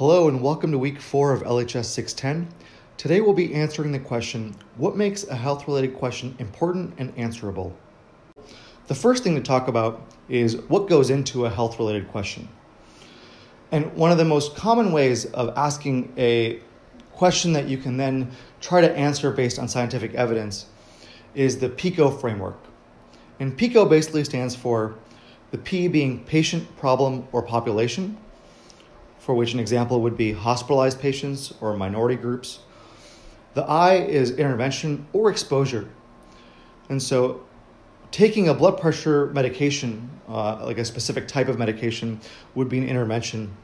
Hello and welcome to week four of LHS 610. Today we'll be answering the question What makes a health related question important and answerable? The first thing to talk about is what goes into a health related question. And one of the most common ways of asking a question that you can then try to answer based on scientific evidence is the PICO framework. And PICO basically stands for the P being patient, problem, or population for which an example would be hospitalized patients or minority groups. The I is intervention or exposure. And so, taking a blood pressure medication, uh, like a specific type of medication, would be an intervention.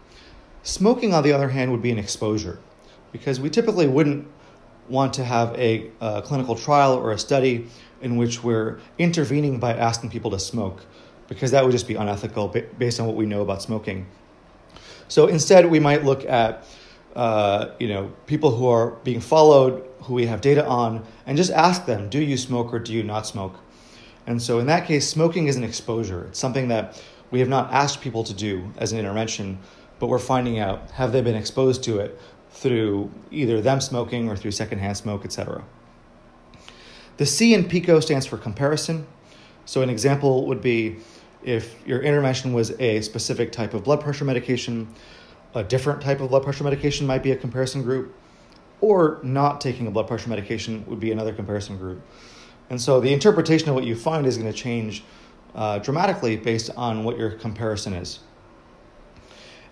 Smoking, on the other hand, would be an exposure because we typically wouldn't want to have a, a clinical trial or a study in which we're intervening by asking people to smoke because that would just be unethical based on what we know about smoking. So instead, we might look at uh, you know people who are being followed, who we have data on, and just ask them, do you smoke or do you not smoke? And so in that case, smoking is an exposure. It's something that we have not asked people to do as an intervention, but we're finding out have they been exposed to it through either them smoking or through secondhand smoke, etc. The C in PICO stands for comparison. So an example would be if your intervention was a specific type of blood pressure medication, a different type of blood pressure medication might be a comparison group, or not taking a blood pressure medication would be another comparison group. And so the interpretation of what you find is going to change uh, dramatically based on what your comparison is.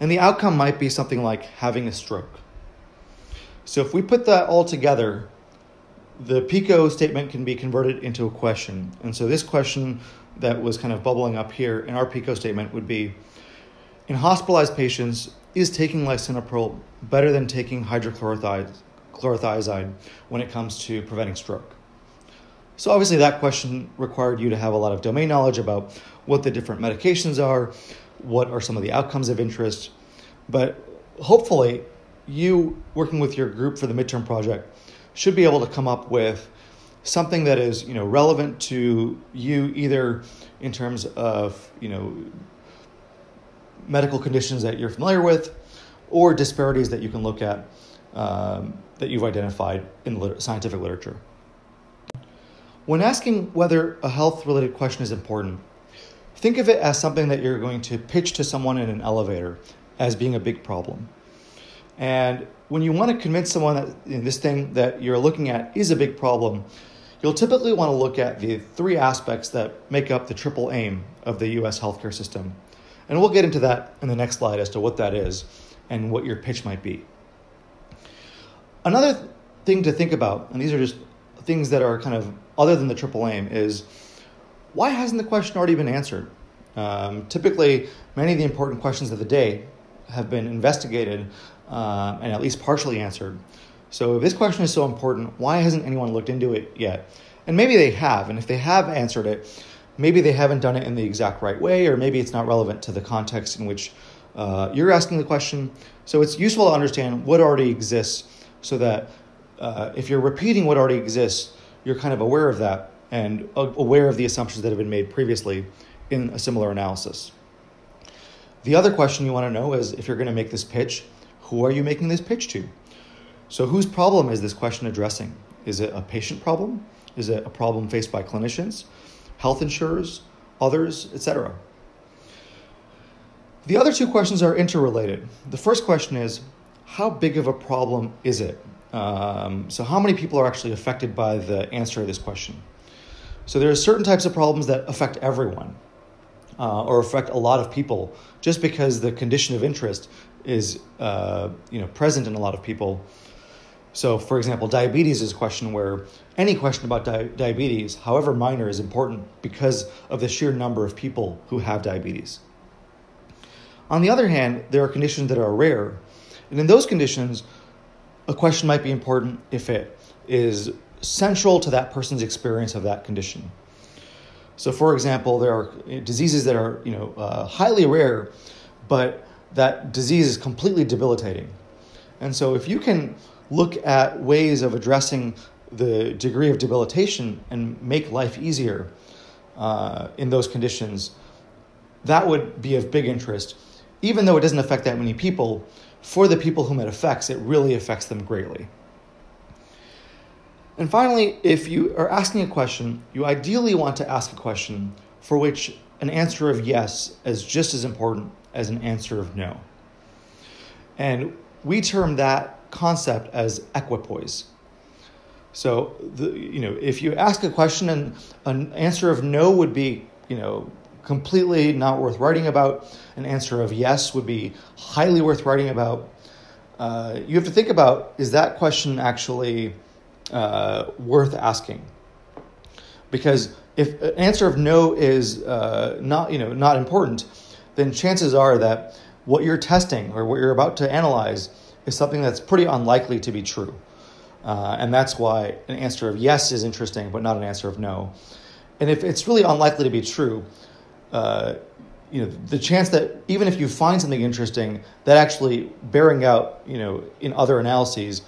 And the outcome might be something like having a stroke. So if we put that all together, the PICO statement can be converted into a question. And so this question that was kind of bubbling up here in our PICO statement would be in hospitalized patients, is taking lisinopril better than taking hydrochlorothiazide when it comes to preventing stroke? So, obviously, that question required you to have a lot of domain knowledge about what the different medications are, what are some of the outcomes of interest. But hopefully, you working with your group for the midterm project should be able to come up with something that is you know relevant to you either in terms of you know medical conditions that you're familiar with or disparities that you can look at um, that you've identified in lit- scientific literature. When asking whether a health related question is important think of it as something that you're going to pitch to someone in an elevator as being a big problem and when you want to convince someone that in this thing that you're looking at is a big problem you'll typically want to look at the three aspects that make up the triple aim of the US healthcare system. And we'll get into that in the next slide as to what that is and what your pitch might be. Another thing to think about, and these are just things that are kind of other than the triple aim, is why hasn't the question already been answered? Um, typically, many of the important questions of the day have been investigated uh, and at least partially answered. So if this question is so important, why hasn't anyone looked into it yet? And maybe they have, and if they have answered it, maybe they haven't done it in the exact right way, or maybe it's not relevant to the context in which uh, you're asking the question. So it's useful to understand what already exists so that uh, if you're repeating what already exists, you're kind of aware of that and aware of the assumptions that have been made previously in a similar analysis. The other question you want to know is if you're going to make this pitch, who are you making this pitch to? So, whose problem is this question addressing? Is it a patient problem? Is it a problem faced by clinicians, health insurers, others, etc.? The other two questions are interrelated. The first question is how big of a problem is it? Um, so, how many people are actually affected by the answer to this question? So, there are certain types of problems that affect everyone uh, or affect a lot of people just because the condition of interest is uh, you know, present in a lot of people so, for example, diabetes is a question where any question about di- diabetes, however minor, is important because of the sheer number of people who have diabetes. On the other hand, there are conditions that are rare. And in those conditions, a question might be important if it is central to that person's experience of that condition. So, for example, there are diseases that are you know, uh, highly rare, but that disease is completely debilitating. And so, if you can look at ways of addressing the degree of debilitation and make life easier uh, in those conditions, that would be of big interest. Even though it doesn't affect that many people, for the people whom it affects, it really affects them greatly. And finally, if you are asking a question, you ideally want to ask a question for which an answer of yes is just as important as an answer of no. And we term that concept as equipoise. So, the, you know, if you ask a question and an answer of no would be, you know, completely not worth writing about, an answer of yes would be highly worth writing about. Uh, you have to think about is that question actually uh, worth asking? Because if an answer of no is uh, not, you know, not important, then chances are that what you're testing or what you're about to analyze is something that's pretty unlikely to be true. Uh, and that's why an answer of yes is interesting, but not an answer of no. And if it's really unlikely to be true, uh, you know, the chance that even if you find something interesting, that actually bearing out, you know, in other analyses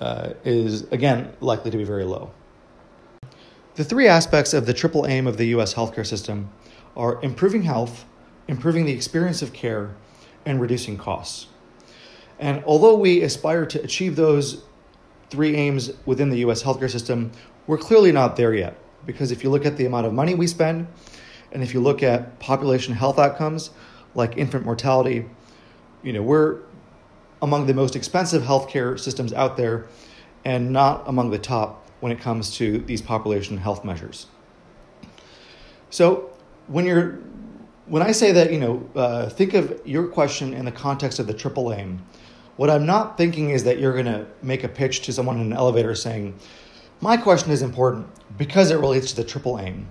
uh, is again likely to be very low. The three aspects of the triple aim of the U.S. healthcare system are improving health, improving the experience of care, and reducing costs. And although we aspire to achieve those three aims within the US healthcare system, we're clearly not there yet. Because if you look at the amount of money we spend, and if you look at population health outcomes like infant mortality, you know, we're among the most expensive healthcare systems out there and not among the top when it comes to these population health measures. So when you're when I say that, you know, uh, think of your question in the context of the triple aim, what I'm not thinking is that you're going to make a pitch to someone in an elevator saying, my question is important because it relates to the triple aim.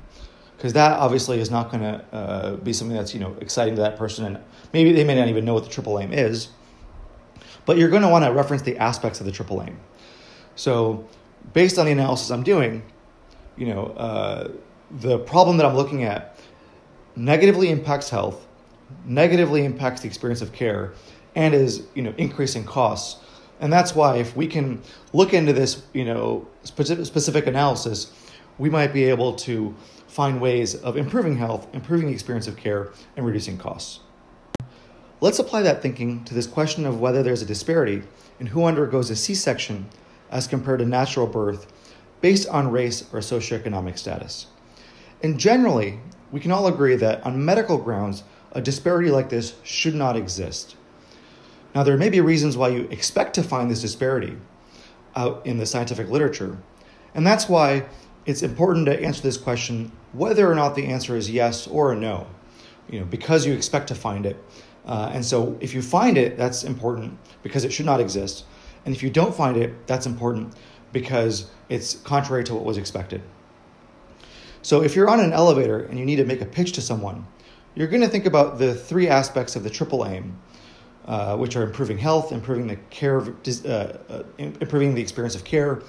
Because that obviously is not going to uh, be something that's you know exciting to that person, and maybe they may not even know what the triple aim is. But you're going to want to reference the aspects of the triple aim. So, based on the analysis I'm doing, you know, uh, the problem that I'm looking at negatively impacts health, negatively impacts the experience of care, and is you know increasing costs. And that's why if we can look into this, you know, specific, specific analysis, we might be able to find ways of improving health, improving the experience of care, and reducing costs. Let's apply that thinking to this question of whether there's a disparity in who undergoes a C section as compared to natural birth based on race or socioeconomic status. And generally, we can all agree that on medical grounds, a disparity like this should not exist. Now, there may be reasons why you expect to find this disparity out in the scientific literature, and that's why it's important to answer this question whether or not the answer is yes or no, you know, because you expect to find it. Uh, and so, if you find it, that's important because it should not exist. And if you don't find it, that's important because it's contrary to what was expected. So if you're on an elevator and you need to make a pitch to someone, you're going to think about the three aspects of the triple aim, uh, which are improving health, improving the care, of, uh, uh, improving the experience of care,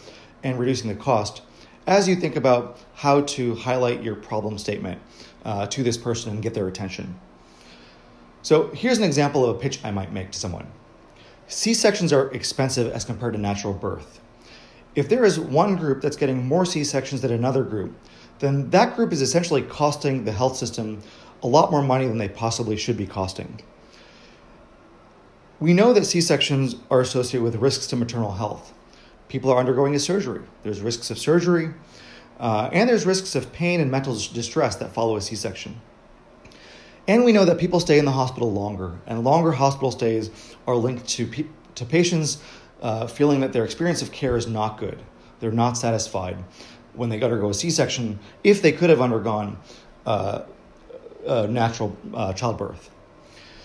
and reducing the cost. As you think about how to highlight your problem statement uh, to this person and get their attention. So here's an example of a pitch I might make to someone. C sections are expensive as compared to natural birth. If there is one group that's getting more C sections than another group, then that group is essentially costing the health system a lot more money than they possibly should be costing. We know that C sections are associated with risks to maternal health. People are undergoing a surgery, there's risks of surgery, uh, and there's risks of pain and mental distress that follow a C section. And we know that people stay in the hospital longer, and longer hospital stays are linked to, pe- to patients uh, feeling that their experience of care is not good. They're not satisfied when they undergo a C-section if they could have undergone uh, natural uh, childbirth.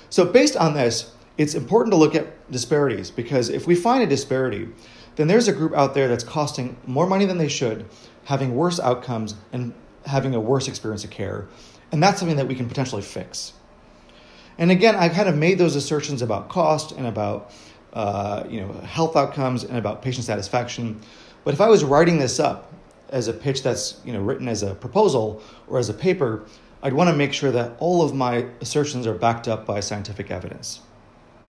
So based on this, it's important to look at disparities because if we find a disparity, then there's a group out there that's costing more money than they should, having worse outcomes, and having a worse experience of care. And that's something that we can potentially fix. And again, I kind of made those assertions about cost and about uh, you know health outcomes and about patient satisfaction. But if I was writing this up as a pitch that's you know written as a proposal or as a paper, I'd want to make sure that all of my assertions are backed up by scientific evidence.